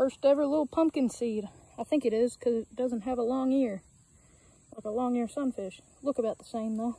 First ever little pumpkin seed. I think it is because it doesn't have a long ear. Like a long ear sunfish. Look about the same though.